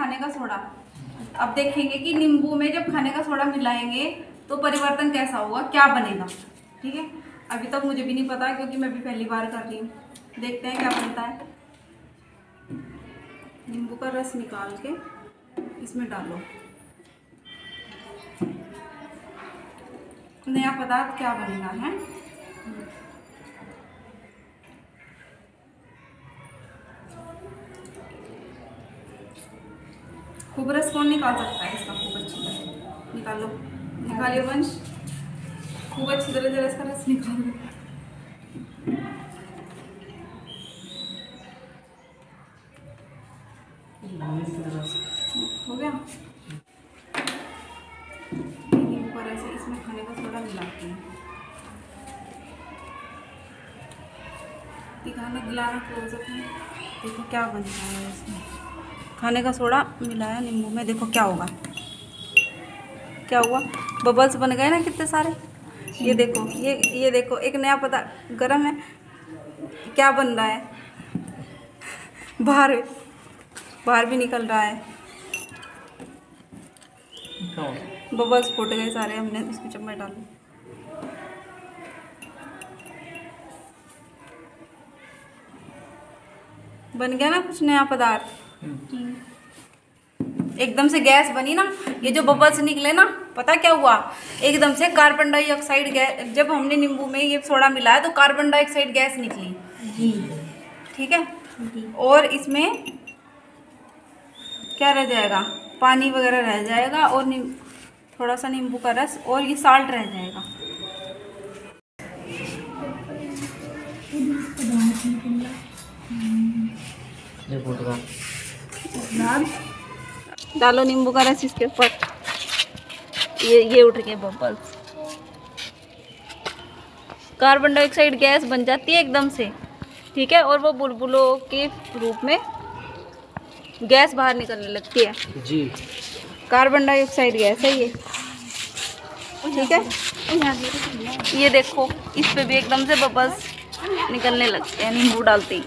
खाने का सोडा। अब देखेंगे कि नींबू में जब खाने का सोडा मिलाएँगे तो परिवर्तन कैसा होगा, क्या बनेगा? ठीक है? अभी तक मुझे भी नहीं पता, क्योंकि मैं भी पहली बार कर रही हूँ। देखते हैं क्या बनता है। नींबू का रस निकाल के इसमें डालो। नया पदार्थ क्या बनेगा, है? खूब रस कौन निकाल सकता है इसका खूब अच्छी तरह निकालो। निकालिए वंश। खूब अच्छी तरह से इसका रस निकालो। हो गया? रस है, इसमें खाने का सोडा मिलाते हैं। में देखो क्या बनता है इसमें। खाने का सोडा मिलाया नींबू में। देखो क्या होगा। क्या हुआ? बबल्स बन गए ना कितने सारे? ये देखो ये ये देखो एक नया पता गरम है। क्या बन रहा है? बाहर बाहर भी निकल रहा है। बबल्स फूट गए सारे हमने उसमें चम्मच डाली बन गया ना कुछ नया पदार्थ? एकदम से गैस बनी ना ये जो बबल्स निकले ना पता क्या हुआ? एकदम से कार्बन डाइऑक्साइड गैस जब हमने नींबू में ये सोडा मिलाया तो कार्बन डाइऑक्साइड गैस निकली। जी। ठीक है? और इसमें क्या रह जाएगा? पानी वगैरह रह जाएगा और नीम थोड़ा सा नींबू का रस और ये साल्ट रह जाएगा। ये डालो नींबू का रस इसके ऊपर। ये ये उठ गए बबल्स कार्बन डाइऑक्साइड गैस बन जाती है एकदम से ठीक है? और वो बुलबुलों के रूप में गैस बाहर निकलने लगती है। जी। कार्बन डाइऑक्साइड गैस है ये। ठीक है? ये देखो इस पे भी एकदम से बबल्स निकलने लगते हैं नींबू डालते ही।